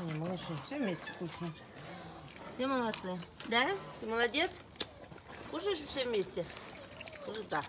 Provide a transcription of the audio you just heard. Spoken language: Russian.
Они малыши. Все вместе кушаем. Все молодцы. Да? Ты молодец? Кушаешь все вместе? Скажи так.